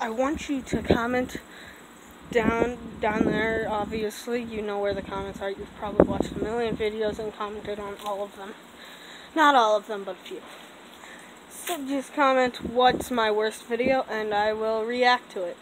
I want you to comment down down there. Obviously, you know where the comments are. You've probably watched a million videos and commented on all of them. Not all of them, but a few. So just comment what's my worst video, and I will react to it.